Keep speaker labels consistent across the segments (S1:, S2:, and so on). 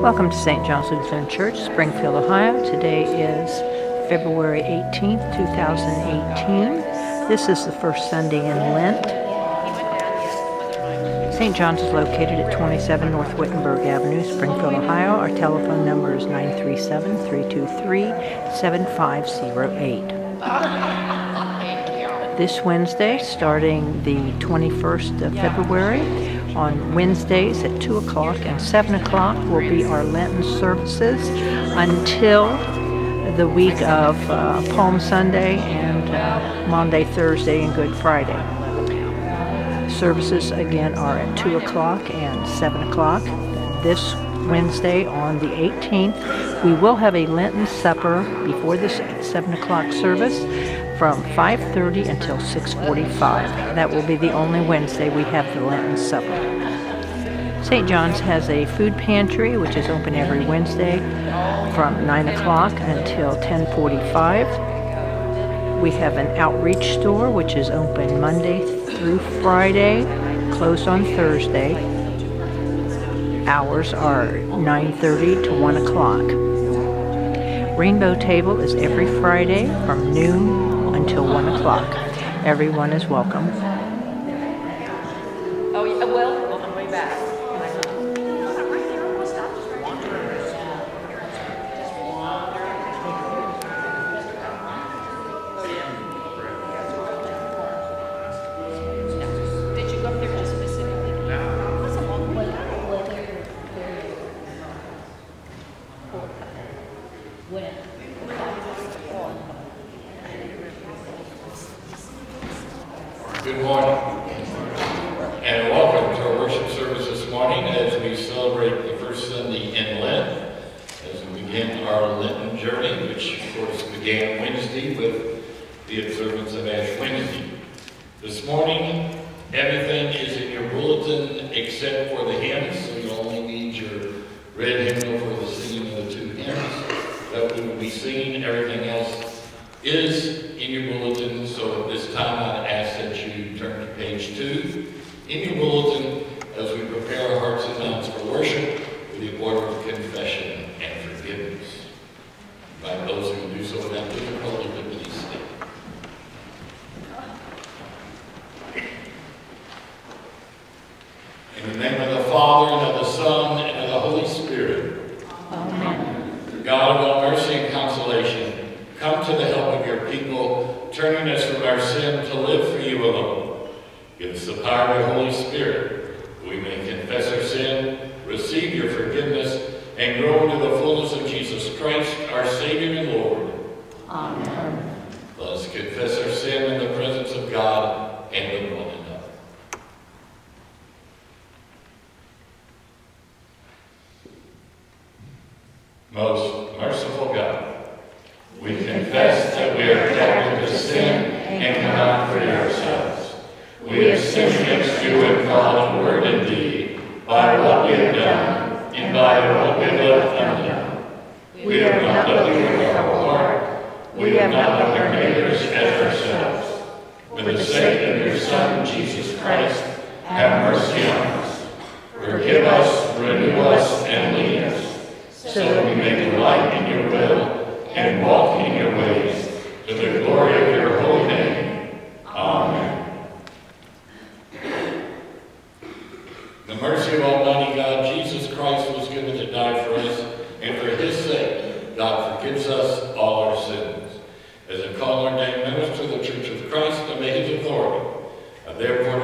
S1: Welcome to St. John's Lutheran Church, Springfield, Ohio. Today is February 18th, 2018. This is the first Sunday in Lent. St. John's is located at 27 North Wittenberg Avenue, Springfield, Ohio. Our telephone number is 937 323 7508 this Wednesday, starting the 21st of February. On Wednesdays at 2 o'clock and 7 o'clock will be our Lenten services until the week of uh, Palm Sunday and uh, Maundy, Thursday, and Good Friday. Services again are at 2 o'clock and 7 o'clock. This Wednesday on the 18th, we will have a Lenten supper before this 7 o'clock service from 5.30 until 6.45. That will be the only Wednesday we have the Lenten supper. St. John's has a food pantry which is open every Wednesday from 9 o'clock until 10.45. We have an outreach store which is open Monday through Friday, closed on Thursday. Hours are 9.30 to 1 o'clock. Rainbow Table is every Friday from noon until 1 o'clock. Everyone is welcome.
S2: Lenten journey, which of course began Wednesday with the observance of Ash Wednesday. This morning, everything is in your bulletin except for the hymns, so you only need your red hymnal for the singing of the two hymns that we will be singing. Everything else is in your bulletin, so at this time I'd ask that you turn to page two in your bulletin as we prepare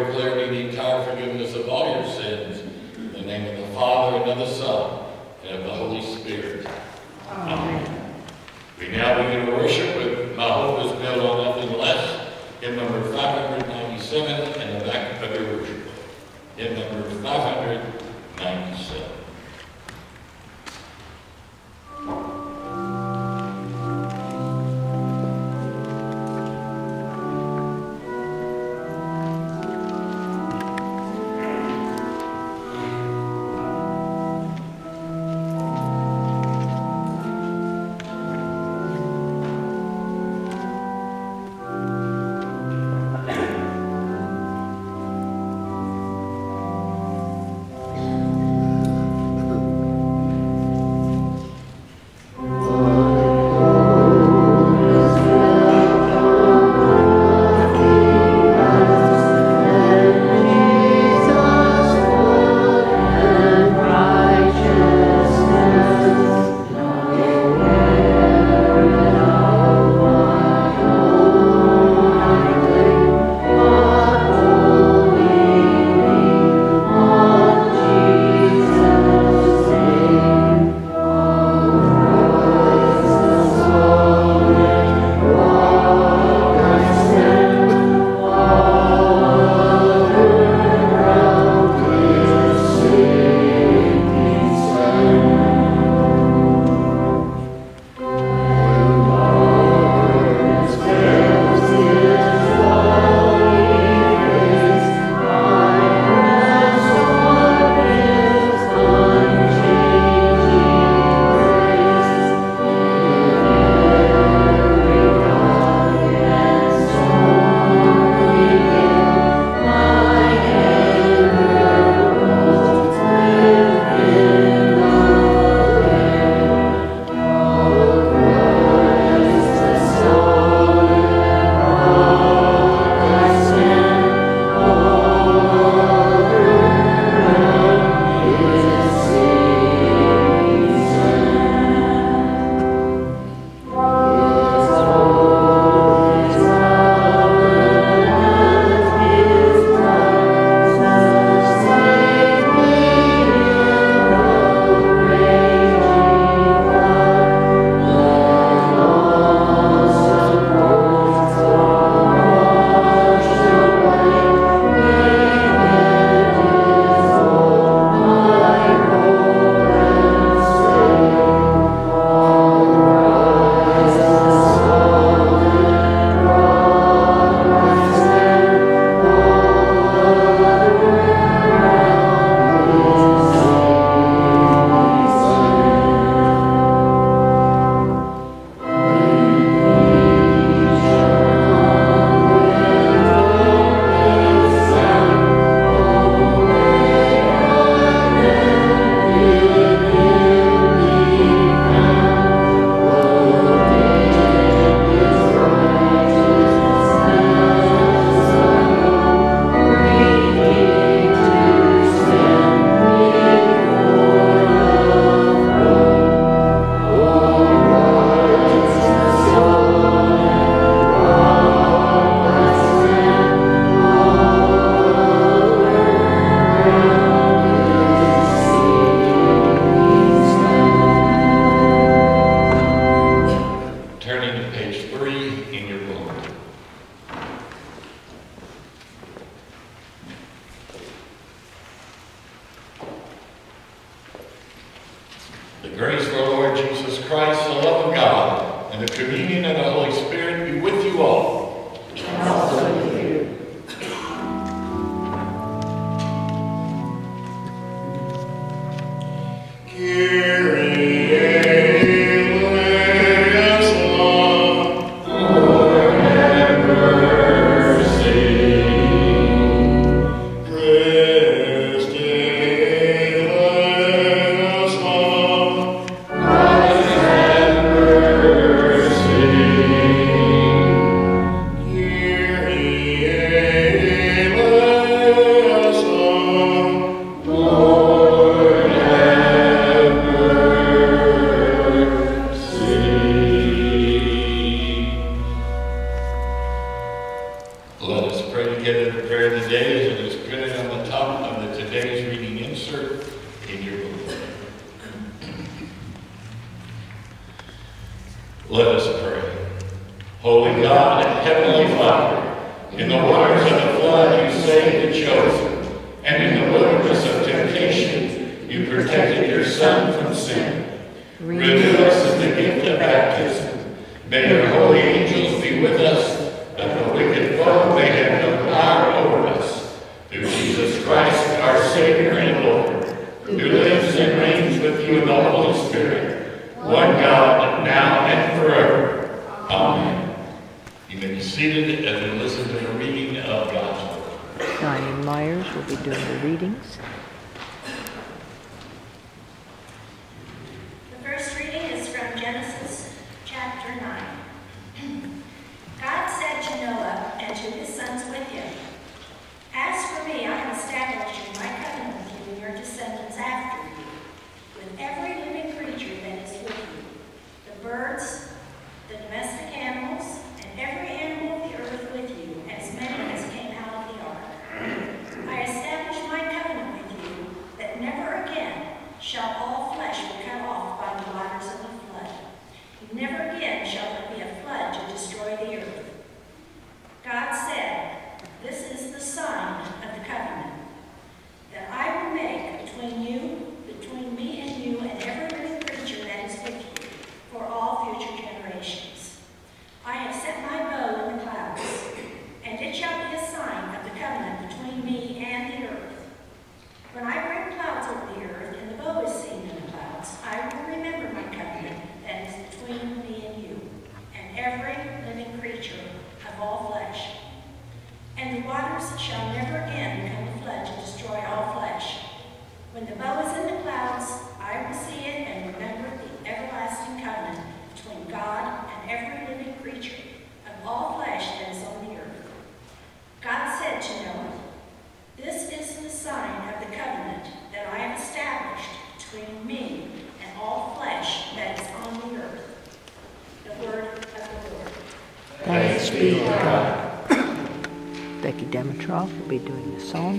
S2: declare you the entire forgiveness of all your sins, in the name of the Father, and of the Son, and of the Holy Spirit. Amen. We now begin worship with My Hope is Built on Nothing Less, hymn number 597 in the back of your worship. Hymn number 597.
S1: Be
S2: doing the song.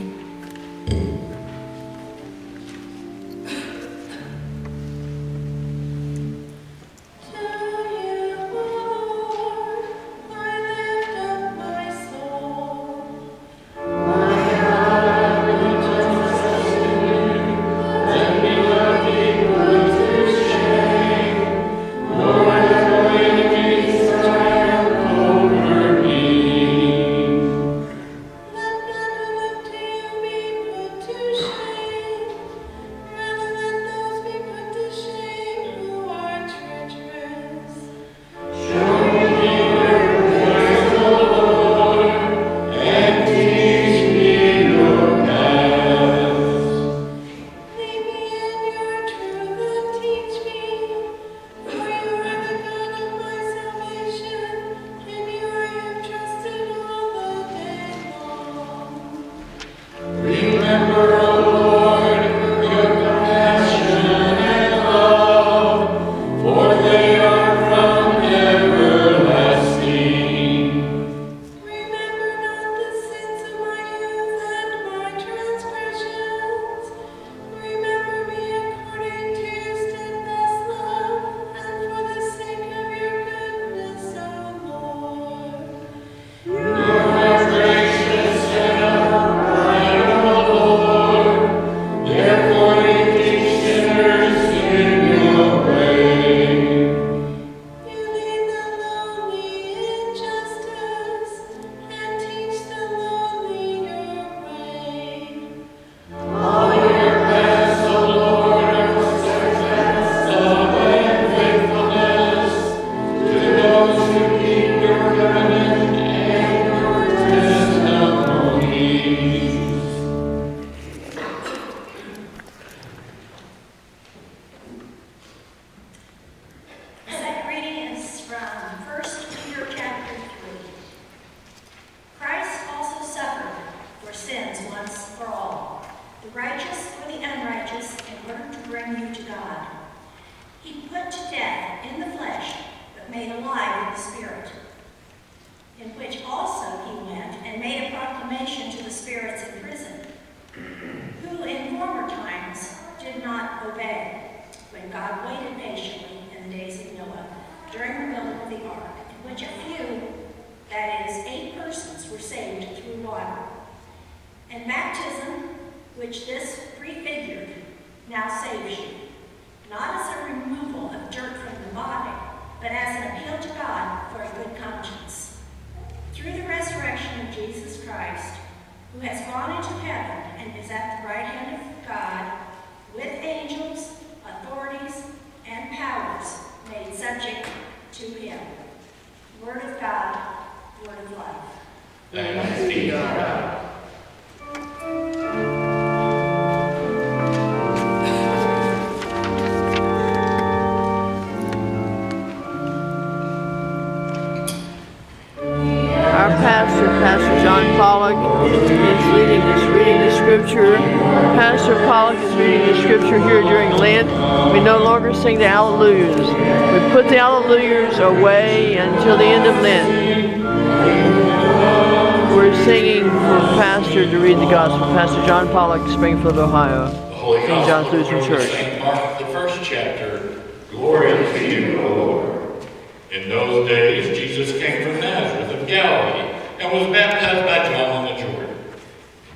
S3: John Pollock, Springfield, Ohio. St. John's Lutheran Church.
S2: Mark, the first chapter, Glory to you, O Lord. In those days, Jesus came from Nazareth of Galilee and was baptized by John in the Jordan.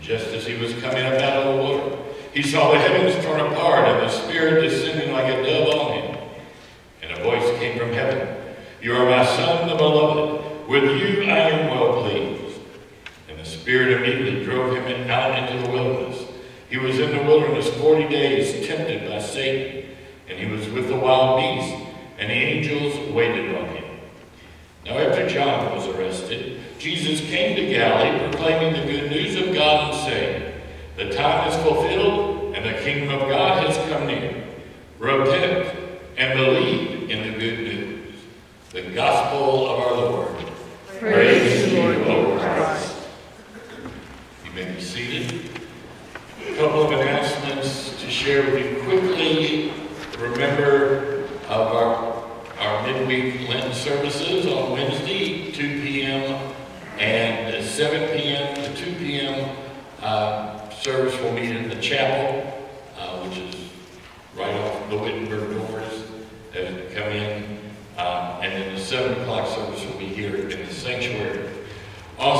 S2: Just as he was coming up out of the water, he saw the heavens torn apart and the Spirit descending like a dove on him. And a voice came from heaven, You are my Son, the Beloved. With you forty days tempted by Satan, and he was with the wild beasts, and the angels waited on him. Now after John was arrested, Jesus came to Galilee, proclaiming the good news of God and saying, The time is fulfilled, and the kingdom of God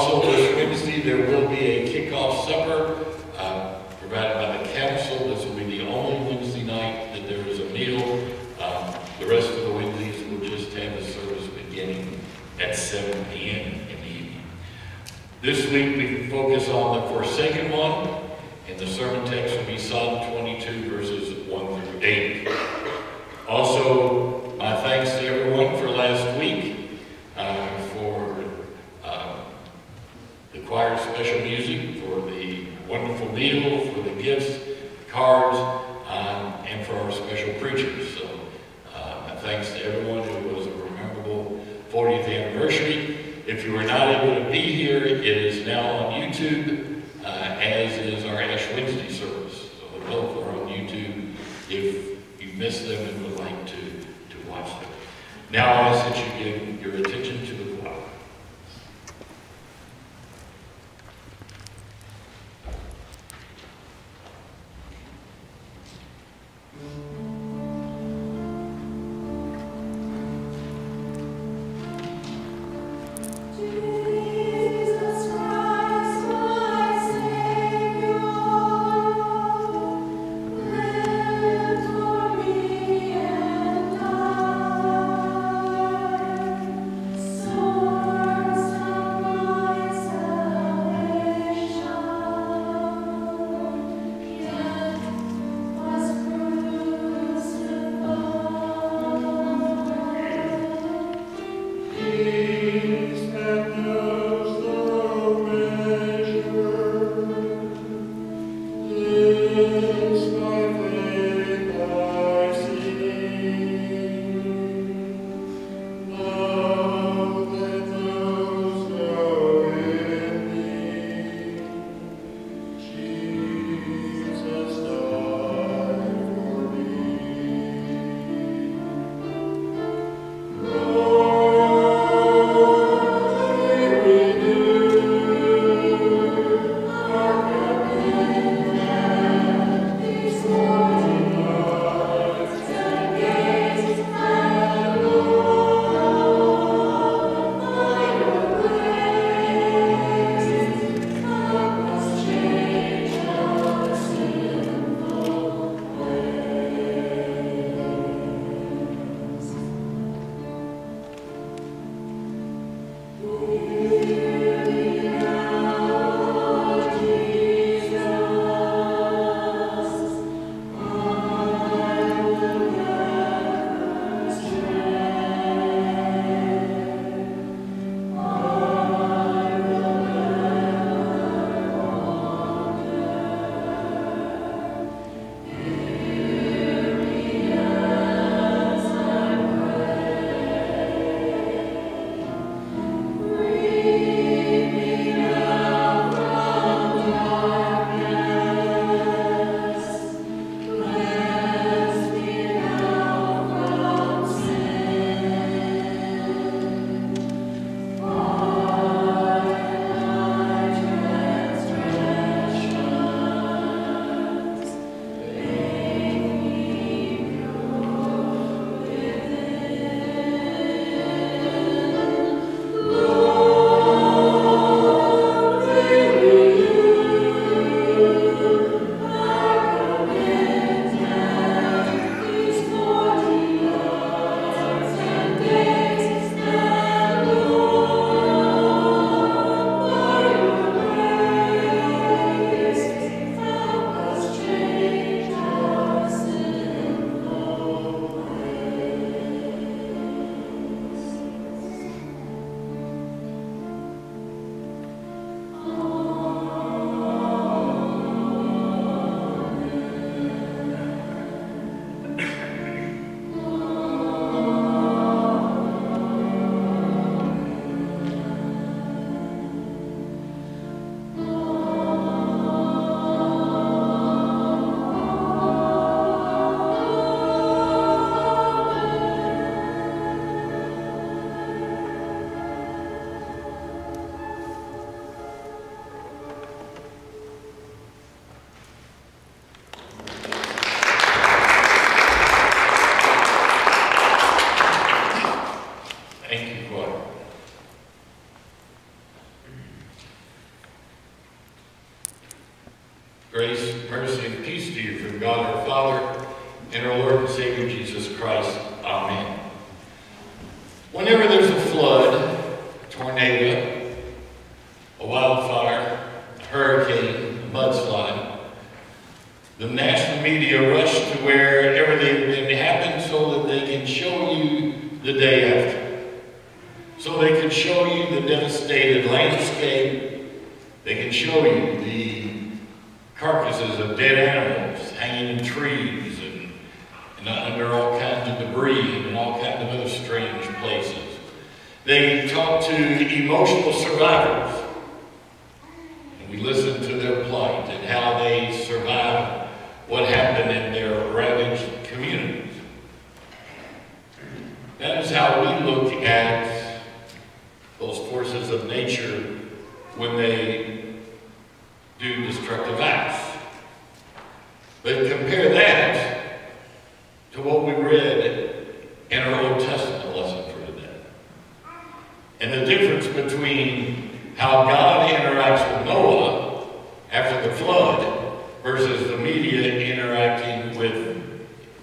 S2: Also, this Wednesday, there will be a kickoff supper uh, provided by the council. This will be the only Wednesday night that there is a meal. Um, the rest of the Wednesdays will just have a service beginning at 7 p.m. in the evening. This week, we focus on the Forsaken One, and the sermon text will be Psalm 22, verse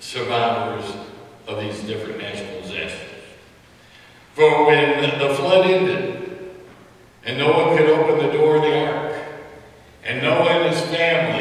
S2: survivors of these different natural disasters. For when the flood ended, and Noah could open the door of the ark, and Noah and his family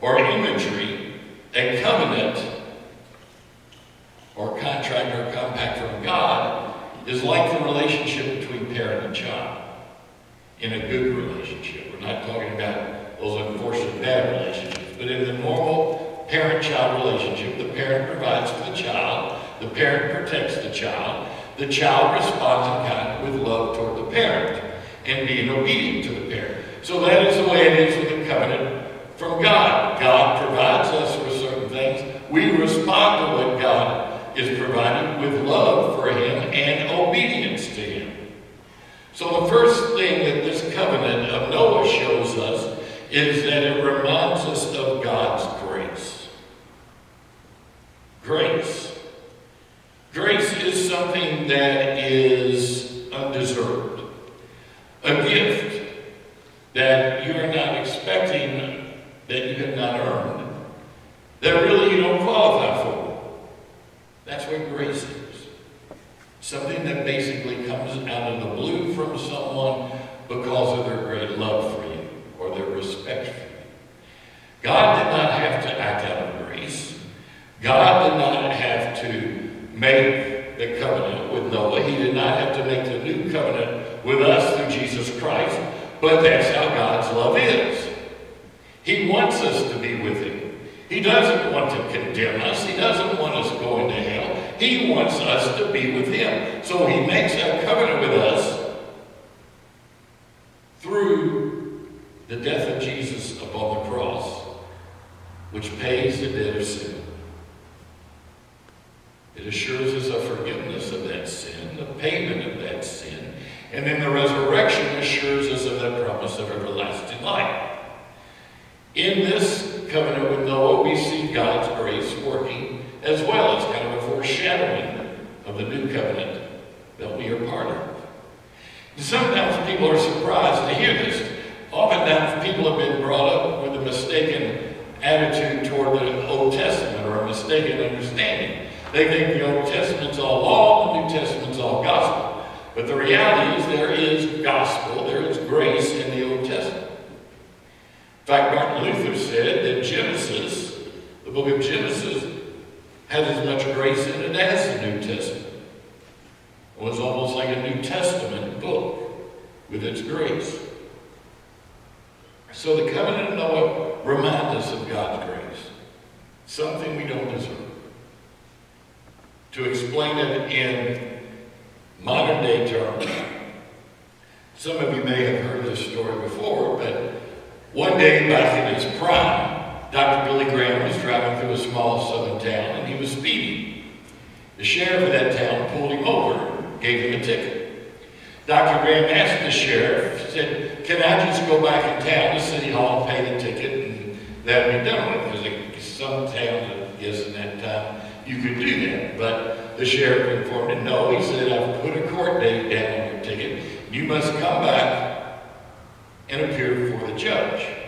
S2: or imagery, a covenant or contract or compact from God is like the relationship between parent and child in a good relationship. We're not talking about those unfortunate bad relationships, but in the normal parent-child relationship, the parent provides for the child, the parent protects the child, the child responds in kind with love toward the parent and being obedient to the parent. So that is the way it is with the covenant from God. God provides us for certain things. We respond to what God is providing with love for Him and obedience to Him. So the first thing that this covenant of Noah shows us is that it reminds us of God's grace. Grace. Grace is something that is undeserved. A gift that you are not expecting, that you have not earned, that really you don't qualify for. Grace is. Something that basically comes out of the blue from someone because of their great love for you or their respect for you. God did not have to act out of grace. God did not have to make the covenant with Noah. He did not have to make the new covenant with us through Jesus Christ. But that's how God's love is. He wants us to be with Him. He doesn't want to condemn us. He doesn't want us going to hell. He wants us to be with Him. So He makes a covenant with us through the death of Jesus upon the cross, which pays the debt of sin. It assures us of forgiveness of that sin, the payment of that sin, and then the resurrection assures us of that promise of everlasting life. In this covenant with Noah, we see God's grace working as well as kind of foreshadowing of the new covenant that we are part of. Sometimes people are surprised to hear this. Oftentimes people have been brought up with a mistaken attitude toward the Old Testament or a mistaken understanding. They think the Old Testament's all law, the New Testament's all gospel. But the reality is there is gospel, there is grace in the Old Testament. In fact, Martin Luther said that Genesis, the book of Genesis, has as much grace in it as the New Testament. It was almost like a New Testament book with its grace. So the covenant of Noah reminds us of God's grace, something we don't deserve. To explain it in modern day terms, some of you may have heard this story before, but one day back in his prime, Dr. Billy Graham was driving through a small southern town and he was speeding. The sheriff of that town pulled him over, gave him a ticket. Dr. Graham asked the sheriff, said, can I just go back in town to City Hall and pay the ticket and that'd be done with? Because some towns, I guess in that time, you could do that. But the sheriff informed him, no, he said, I've put a court date down on your ticket. You must come back and appear before the judge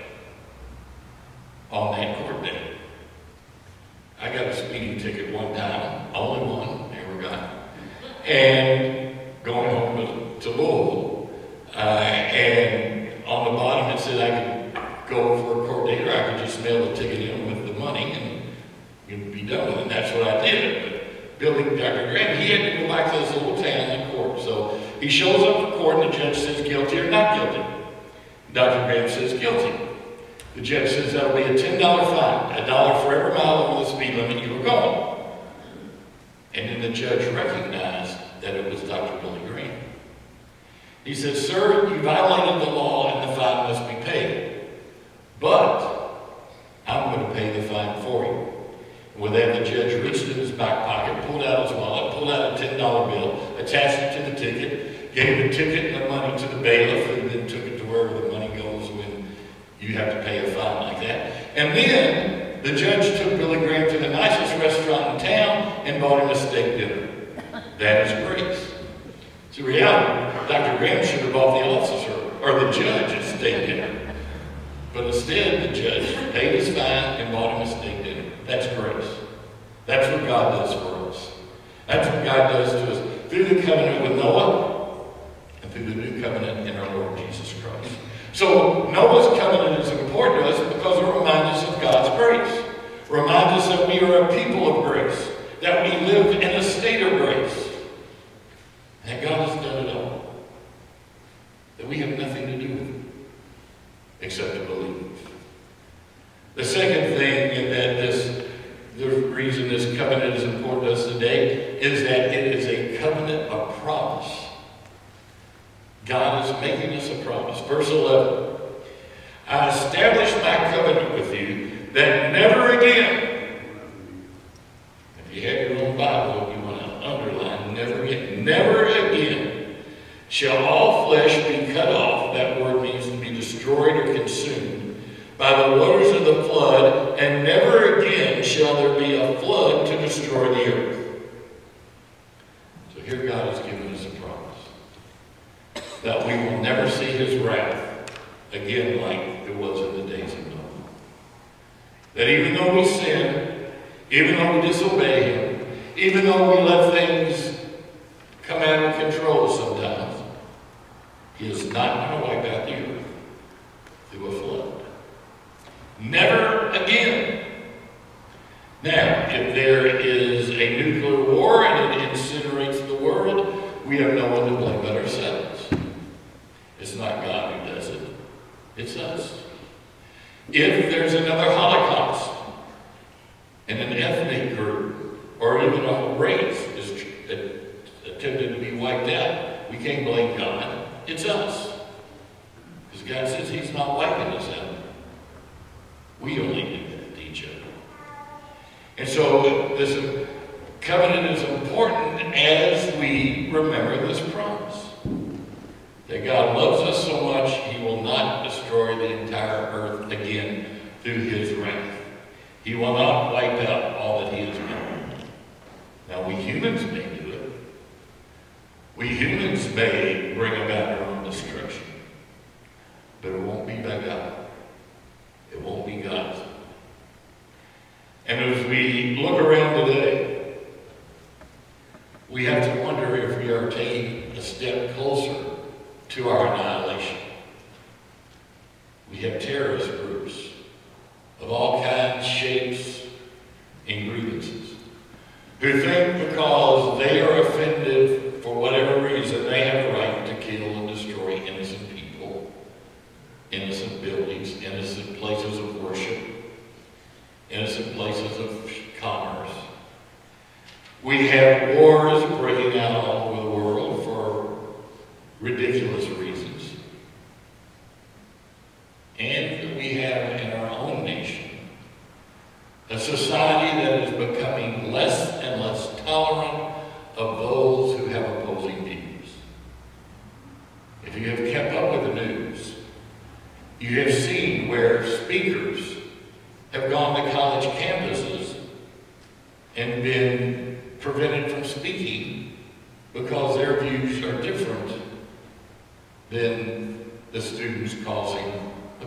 S2: on that court date. I got a speeding ticket one time, only one, never got. And going home to, to Louisville, uh, and on the bottom it said I could go for a court date or I could just mail the ticket in with the money and you'd be done with it. And that's what I did. But Billy, Dr. Graham, he had to go back to this little town in court. So he shows up to court and the judge says guilty or not guilty. Dr. Graham says guilty. The judge says that'll be a $10 fine, a dollar for every mile over the speed limit you were going. And then the judge recognized that it was Dr. Billy Graham. He said, Sir, you violated the law and the fine must be paid. But I'm going to pay the fine for you. With that, the judge reached in his back pocket, pulled out his wallet, pulled out a $10 bill, attached it to the ticket, gave the ticket and the money to the bailiff, you have to pay a fine like that. And then the judge took Billy Graham to the nicest restaurant in town and bought him a steak dinner. That is grace. It's a reality. Dr. Graham should have bought the officer or the judge a steak dinner. But instead, the judge paid his fine and bought him a steak dinner. That's grace. That's what God does for us. That's what God does to us through the covenant with Noah and through the new covenant in our Lord Jesus Christ. So Noah's covenant important to us because it reminds us of God's grace. Reminds us that we are a people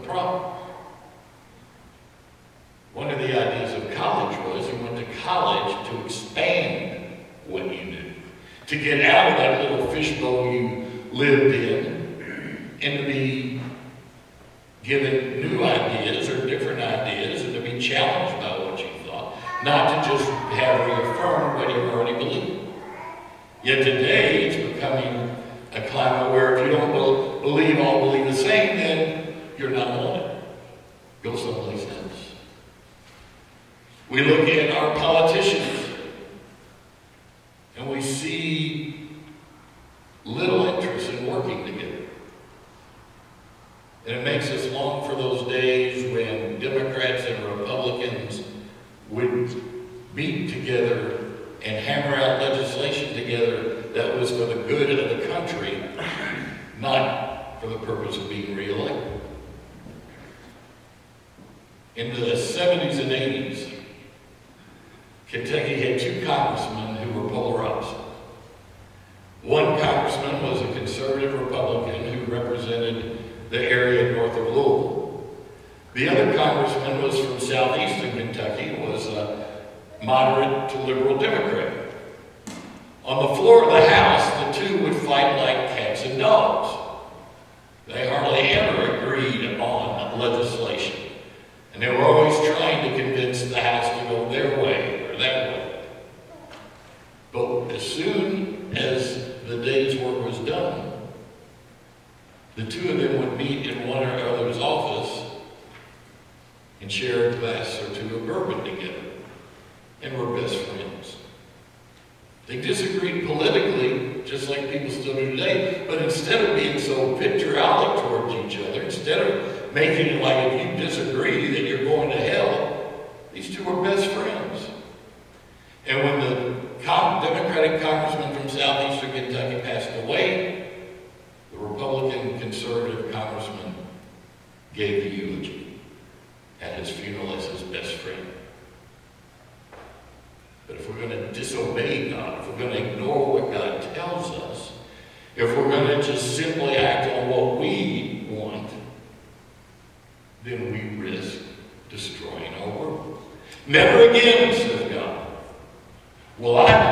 S2: problem. One of the ideas of college was you went to college to expand what you knew, to get out of that little fishbowl you lived in, and to be given new ideas or different ideas, and to be challenged by what you thought, not to just have reaffirmed what you already believed. Yet today, it's becoming a climate We look at our politicians. Democratic congressman from southeastern Kentucky passed away, the Republican conservative congressman gave the eulogy at his funeral as his best friend. But if we're going to disobey God, if we're going to ignore what God tells us, if we're going to just simply act on what we want, then we risk destroying our world. Never again, says God, will I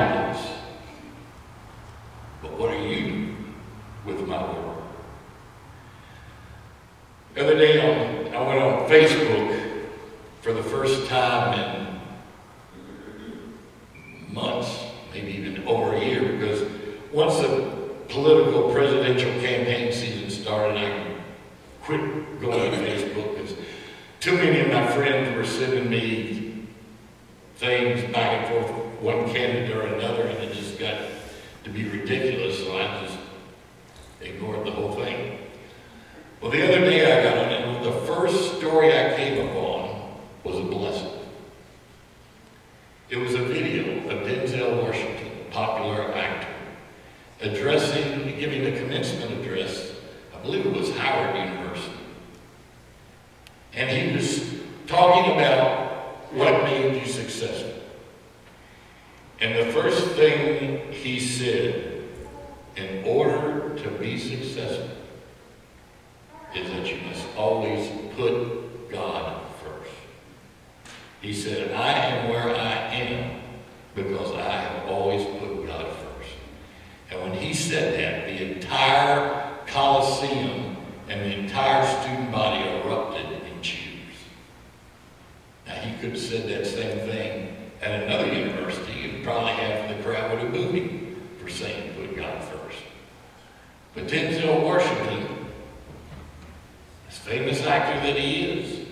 S2: As famous actor that he is,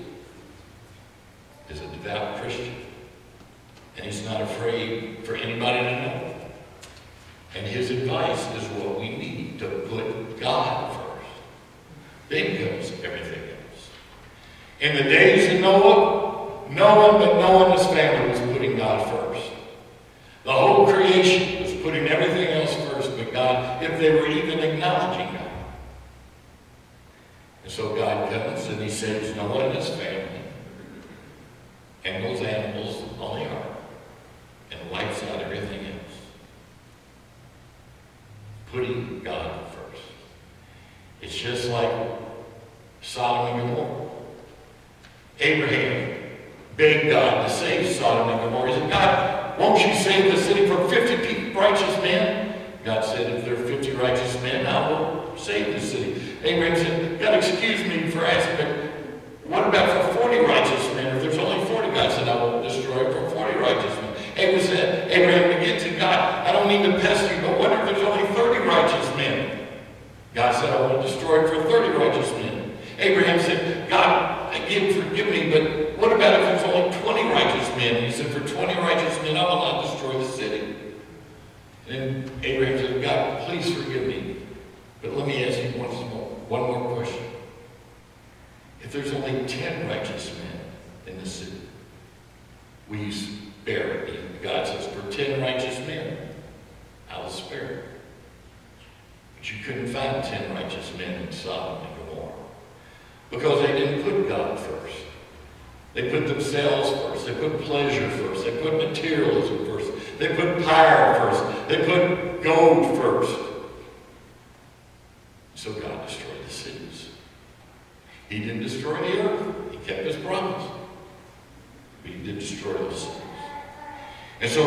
S2: is a devout Christian. And he's not afraid for anybody to know. And his advice is what we need to put God first. Then comes everything else. In the days of Noah, no one but Noah and his family was putting God first. The whole creation was putting everything else first but God, if they were even acknowledging sins one in this family.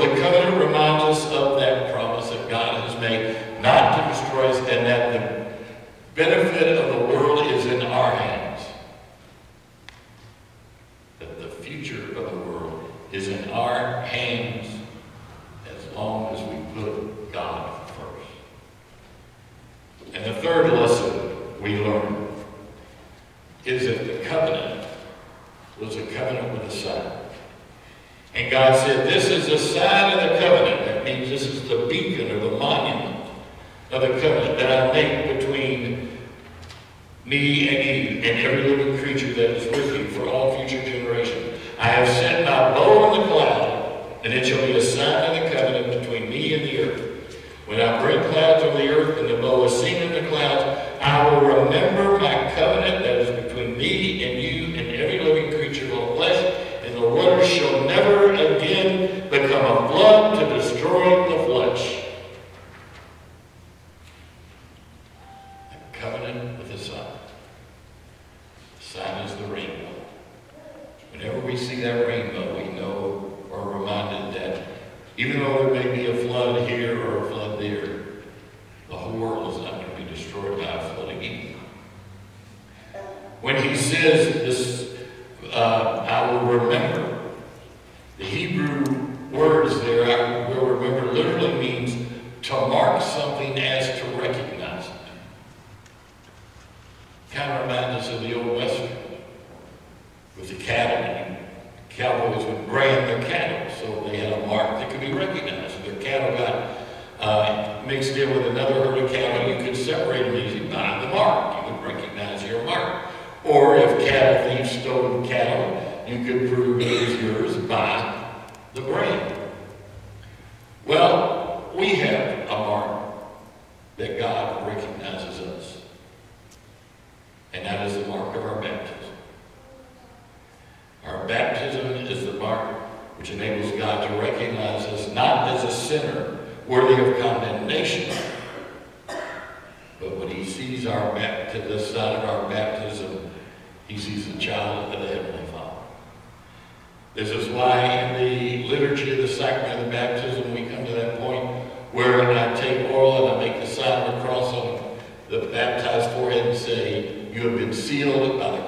S2: the covenant reminds us of that. and that is the mark of our baptism. Our baptism is the mark which enables God to recognize us not as a sinner worthy of condemnation, but when he sees our to the side of our baptism, he sees the child of the Heavenly Father. This is why in the liturgy of the sacrament of the baptism we come to that point where You have been sealed by the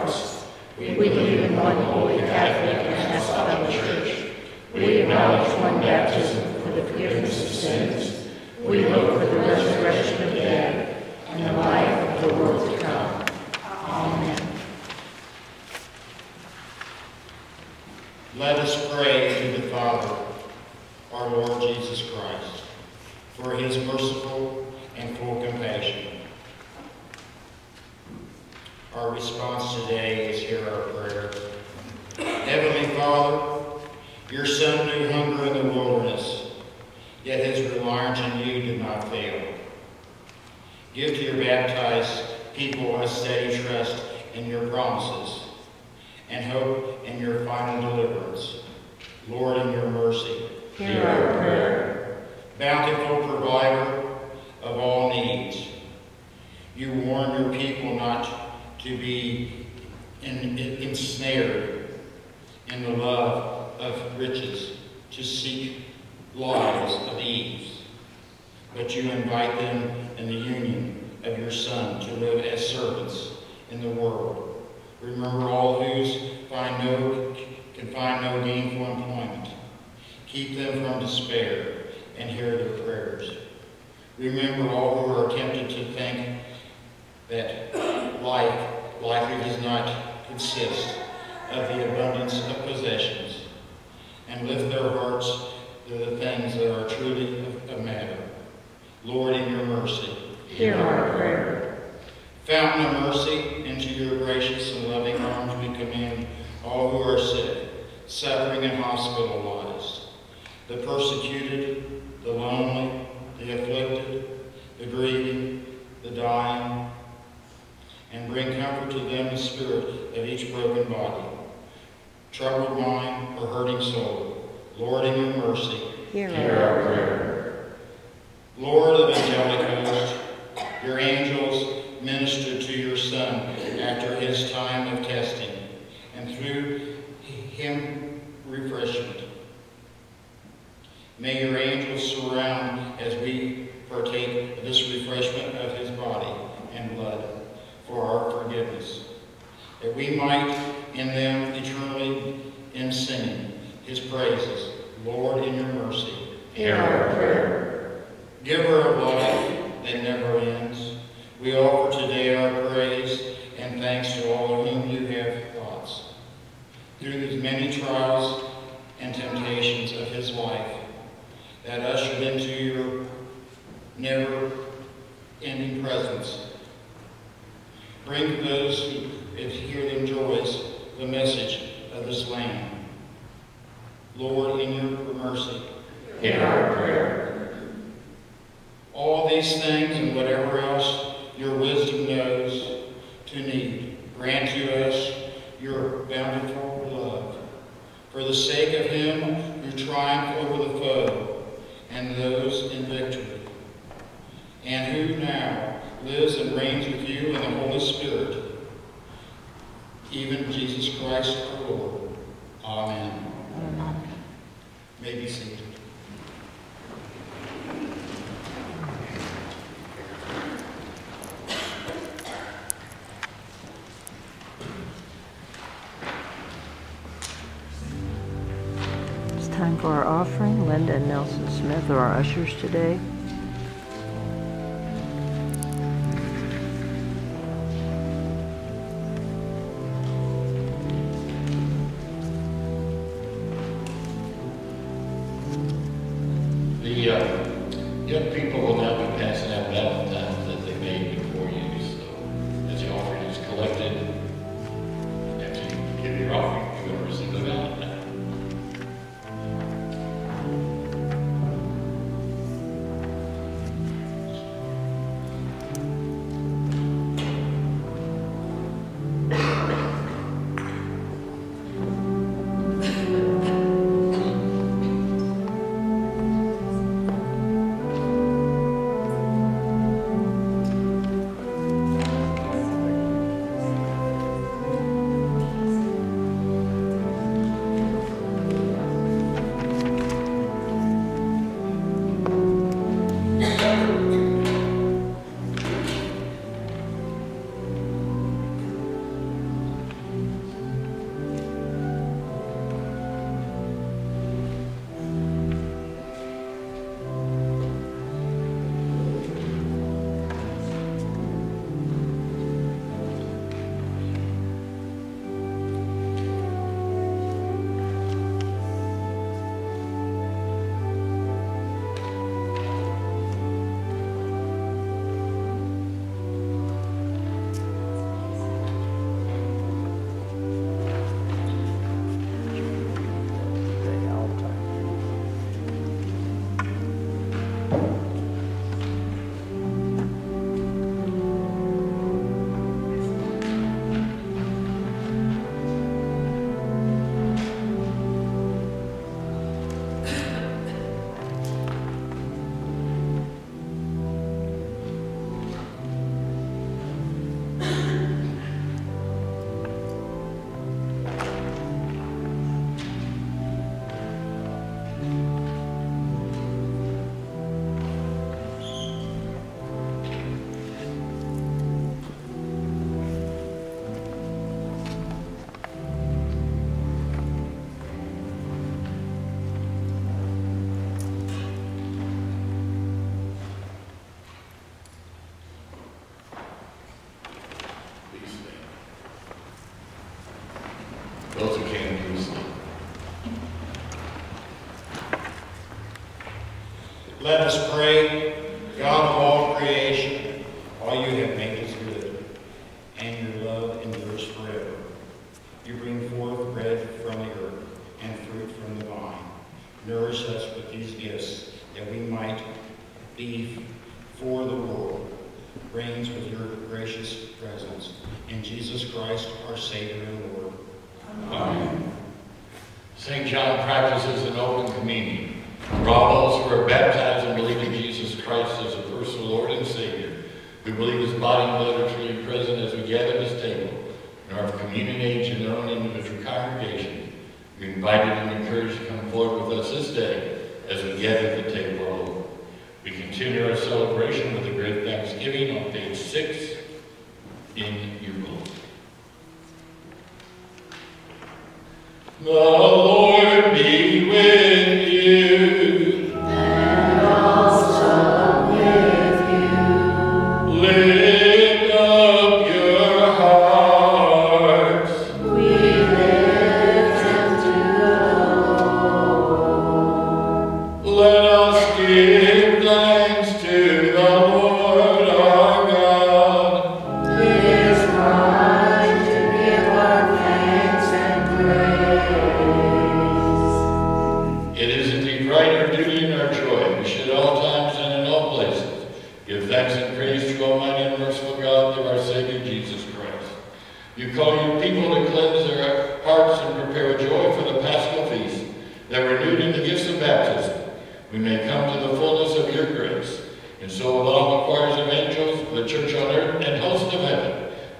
S2: Christ. We
S4: believe in one
S1: holy Catholic and apostolic church. We acknowledge one baptism for the forgiveness of sins. We look for the resurrection of the dead and the life of the world to come. Amen.
S4: Let us pray to the Father, our Lord Jesus Christ, for his merciful and full compassion our response today is hear our prayer. Heavenly Father, your Son knew hunger in the wilderness, yet his reliance on you did not fail. Give to your baptized people a steady trust in your promises and hope in your final deliverance. Lord, in your mercy,
S1: hear our prayer.
S4: Bountiful provider of all needs, you warn your people not to be en- ensnared in the love of riches, to seek lives of ease. But you invite them in the union of your Son to live as servants in the world. Remember all whose find no, can find no gainful employment. Keep them from despair and hear their prayers. Remember all who are tempted to think that life likely does not consist of the abundance of possessions, and lift their hearts to the things that are truly of matter. Lord, in your mercy,
S1: Hear our prayer.
S4: Fountain of mercy, into your gracious and loving arms we commend all who are sick, suffering, and hospitalized, the persecuted, the lonely, the afflicted, the grieving, the dying, and bring comfort to them the spirit of each broken body, troubled mind, or hurting soul. Lord, in your mercy,
S1: Hear our prayer.
S4: Lord of angelic host, your angels ministered to your Son after his time of testing, and through him refreshment. May your angels surround as we partake of this refreshment of his body and blood for our forgiveness, that we might in them eternally in singing his praises. Lord, in your mercy,
S1: Hear our prayer.
S4: Giver of life that never ends, we offer today our praise and thanks to all of whom you have thoughts. Through these many trials and temptations of his life that ushered into your never-ending presence, bring those who hear them joys the message of this Lamb. Lord, in your mercy,
S2: Hear our prayer.
S4: all these things and whatever else your wisdom knows to need. Grant to us your bountiful love. For the sake of him who triumphed over the foe and those in victory, and who now lives and reigns with you in the Holy Spirit, even Jesus Christ our Lord. Amen. May be seated.
S1: It's time for our offering. Linda and Nelson Smith are our ushers today.
S2: Offering
S4: Let us pray.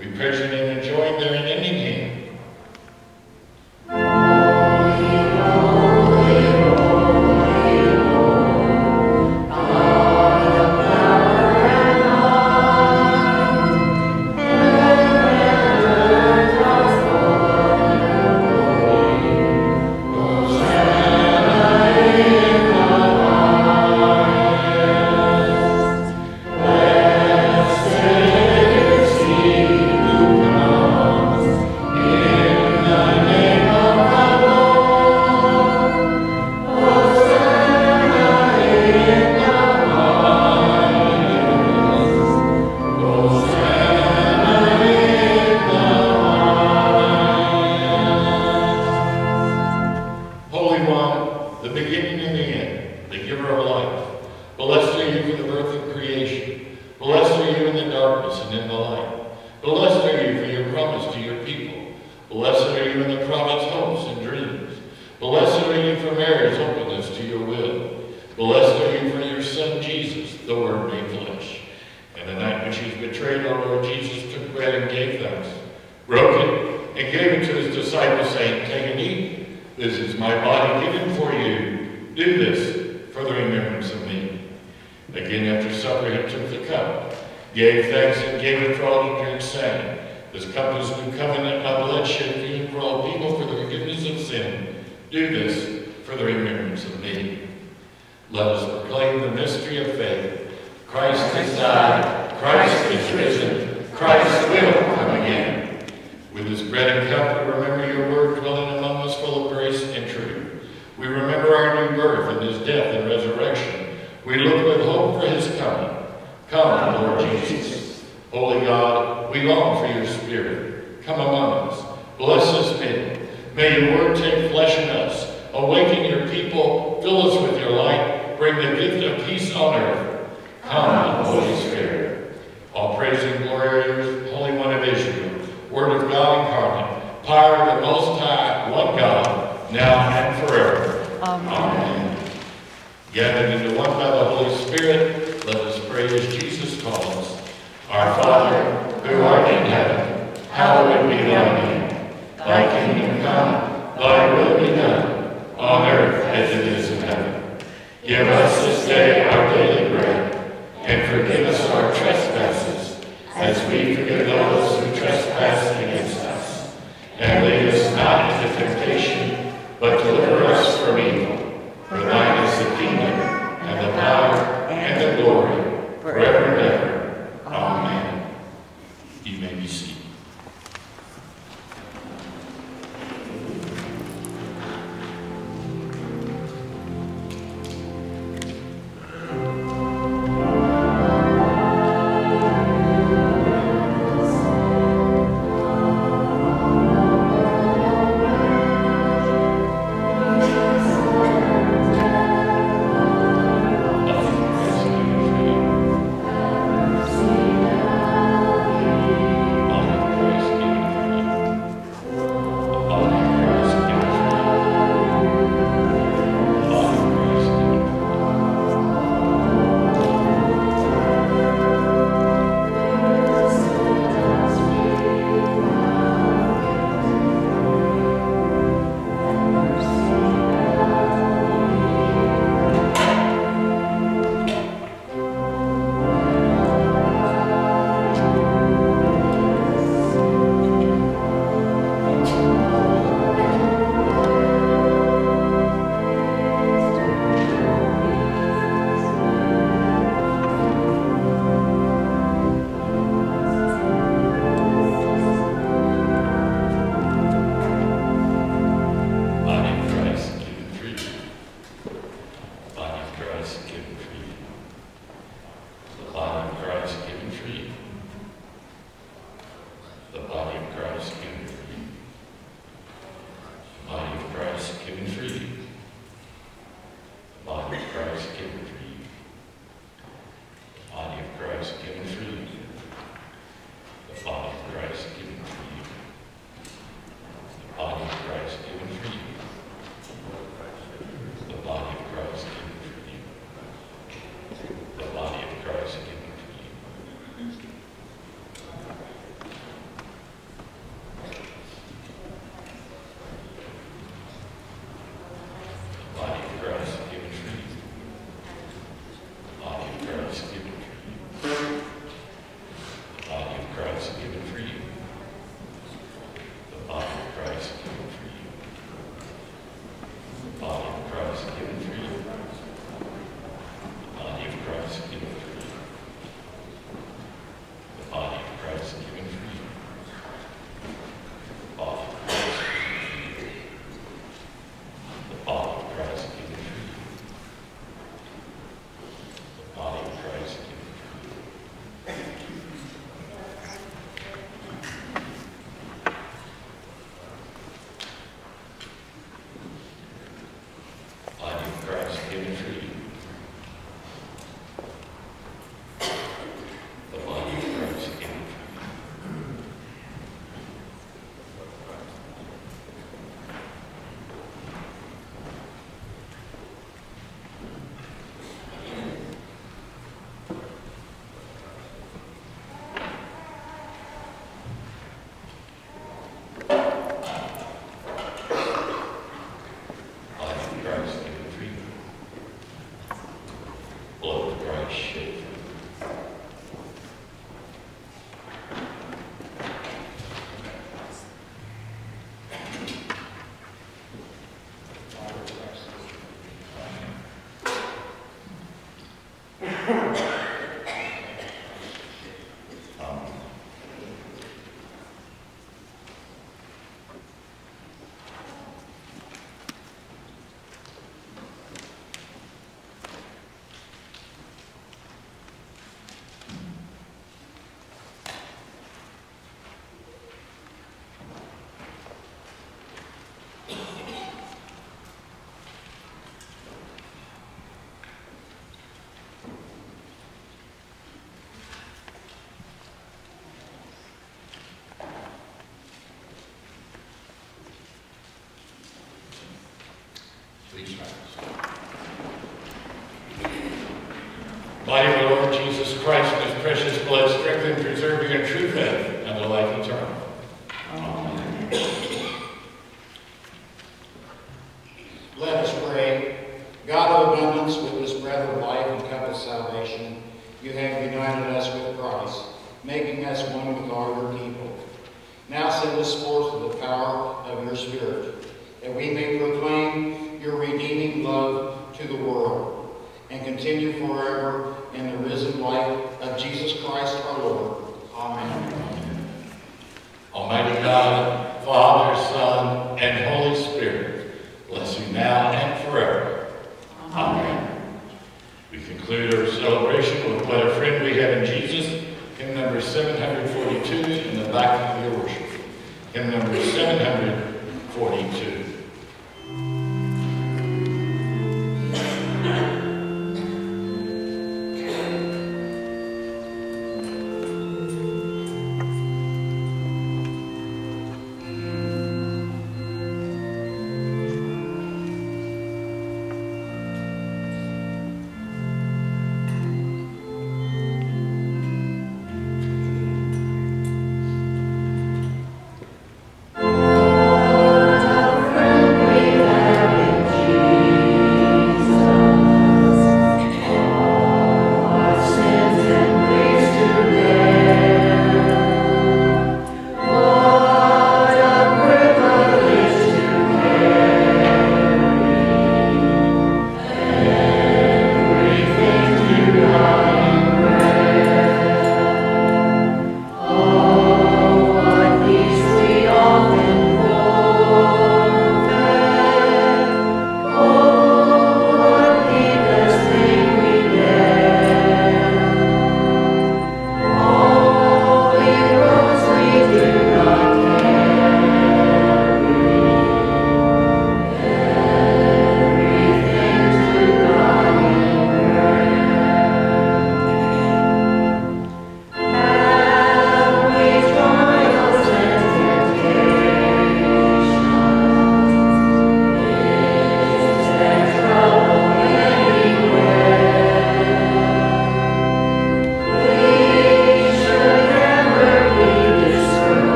S4: We
S2: presently enjoyed their in fill us with your light. Bring the gift of peace on earth. Come, Holy Lord Jesus
S5: Christ with his precious blood, strengthen, preserve your true faith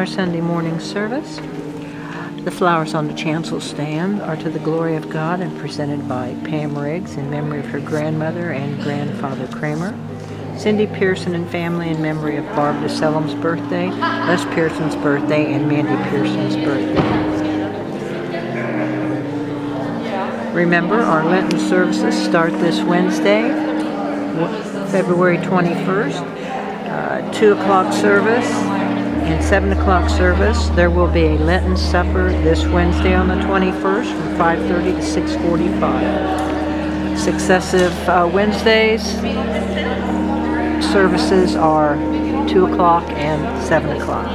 S5: our
S1: Sunday morning service. The flowers on the chancel stand are to the glory of God and presented by Pam Riggs in memory of her grandmother and grandfather Kramer. Cindy Pearson and family in memory of Barb DeSelum's birthday, Les Pearson's birthday, and Mandy Pearson's birthday. Remember, our Lenten services start this Wednesday, February 21st, uh, 2 o'clock service 7 o'clock service. There will be a Lenten supper this Wednesday on the 21st from 5:30 to 6:45. Successive uh, Wednesdays, services are 2 o'clock and 7 o'clock.